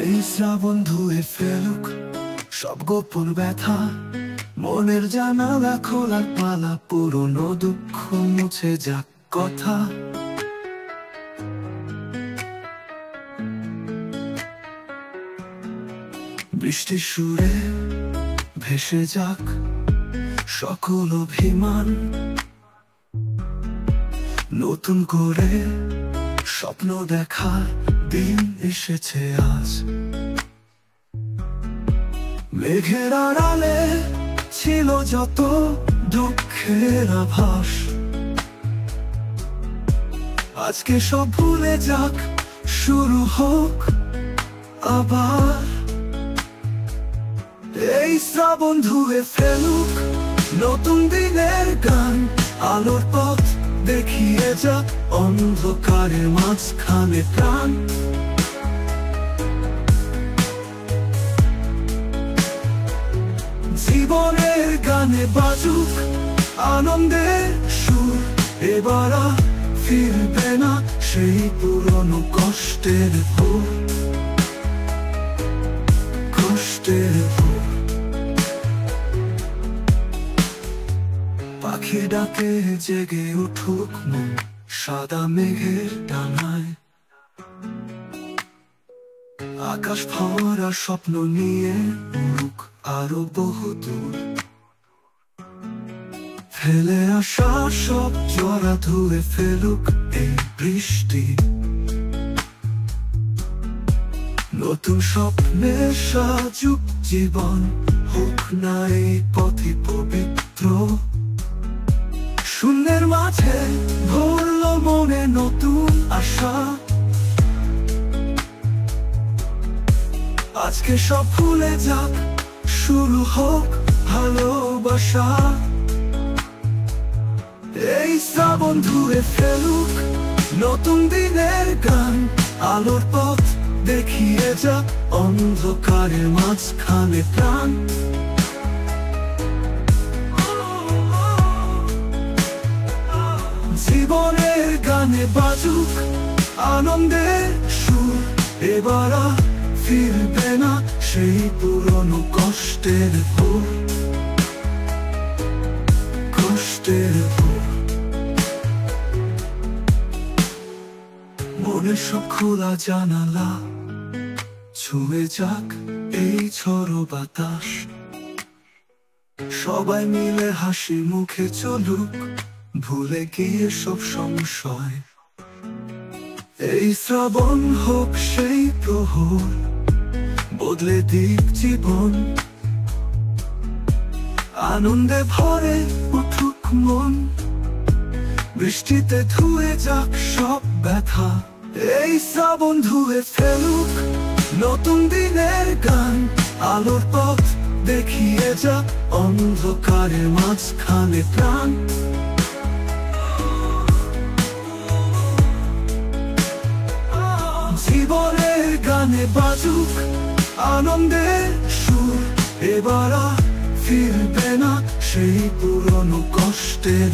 এই শ্রাবণ ধুয়ে ফেলুক, সব গোপন ব্যথা। মনের জানালা খোলার পালা, পুরনো দুঃখ মুছে যাক কথা। বৃষ্টির সুরে ভেসে যাক সকল অভিমান। নতুন করে স্বপ্ন দেখার দিন এসেছে আজ। মেঘের আড়ালে ছিল যত দুঃখের আভাস। আজকে সব ভুলে যাক, শুরু হোক আবার। এই শ্রাবণ ধুয়ে ফেলুক নতুন দিনের গান, আলোর পথ দেখিয়ে যাক অন্ধকারের মাঝখানে প্রাণ। জীবনের গানে বাজুক আনন্দের সুর, এবার ফিরবে না সেই পুরনো কষ্টের ভোর। কষ্টের ভোর পাখি ডাকে জেগে উঠুক মন, সাদা মেঘের ডানায়। আকাশ ভরা স্বপ্ন নিয়ে উড়ুক আরও বহু দূর। ফেলে আসা সব জরা ধুয়ে ফেলুক এই বৃষ্টি। নতুন স্বপ্নের সাজুক জীবন, হোক না এই পথে পবিত্র। শূন্যের মাঝে ভরল মনে নতুন আশা। আজকে সব ভুলে যাক, শুরু হোক ভালোবাসা। এই শ্রাবণ ধুয়ে ফেলুক নতুন দিনের গান। আলোর পথ দেখিয়ে যাক, অন্ধকারের মাঝখানে প্রাণ। বাজুক আনন্দের সুর, এবার ফিরবে না সেই পুরনো কষ্টের ভোর। কষ্টের ভোর। মনের সব খোলা জানালা ছুঁয়ে যাক এই ঝড়ো বাতাস। সবাই মিলে হাসি মুখে চলুক, ভুলে গিয়ে সব সংশয়। এই শ্রাবণ হোক সেই প্রহর, বদলে দিক জীবন। আনন্দে ভরে উঠুক মন, বৃষ্টিতে ধুয়ে যাক সব ব্যথা। এই শ্রাবণ ধুয়ে ফেলুক নতুন দিনের গান, আলোর পথ দেখিয়ে যাক অন্ধকারের মাঝখানে প্রাণ। গানে বাজুক আনন্দে সুর এবার ফিরবে না সেই পুরনো কষ্টের